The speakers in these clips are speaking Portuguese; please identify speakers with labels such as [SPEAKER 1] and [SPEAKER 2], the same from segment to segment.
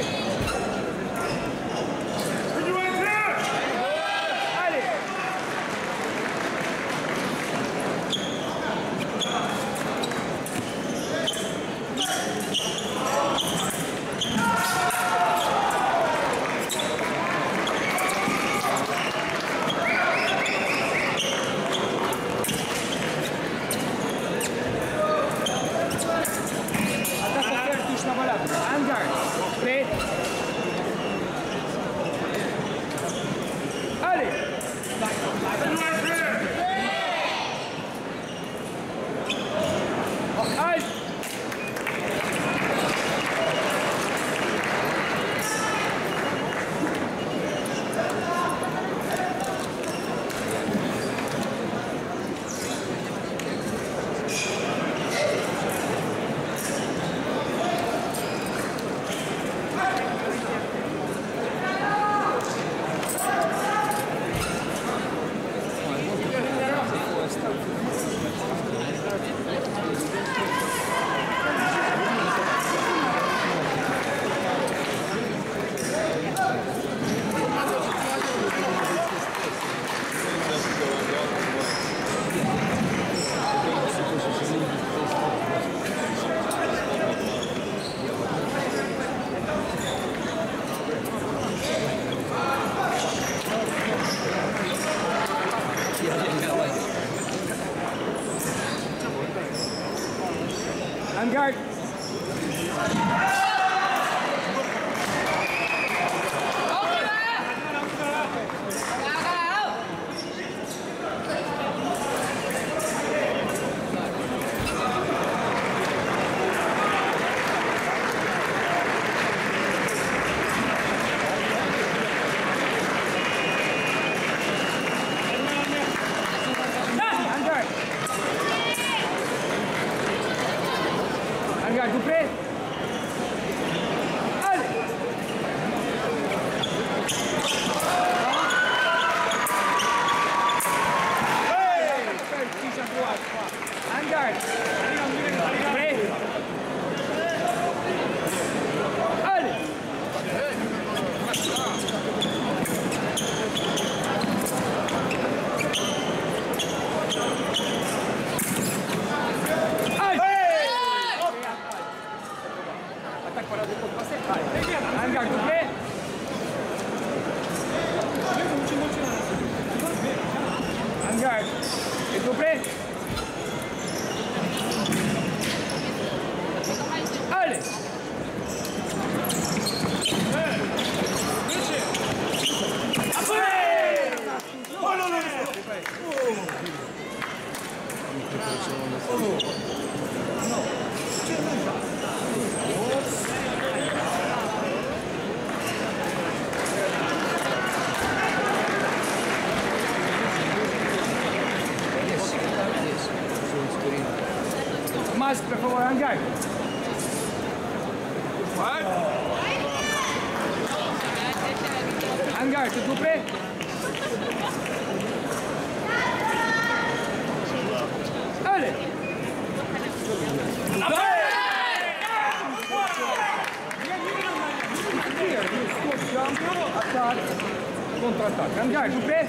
[SPEAKER 1] Okay. Supre. Hangar, tudo bem? Olha! Contra-ataque. Hangar, Jupé!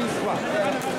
[SPEAKER 1] Thank you.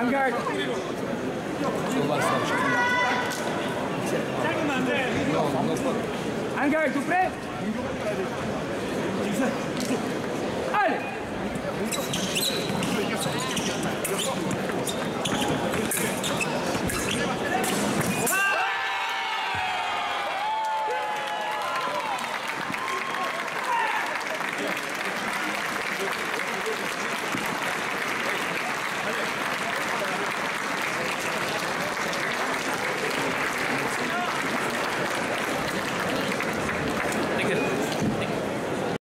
[SPEAKER 1] On guard. On guard, tout t a l e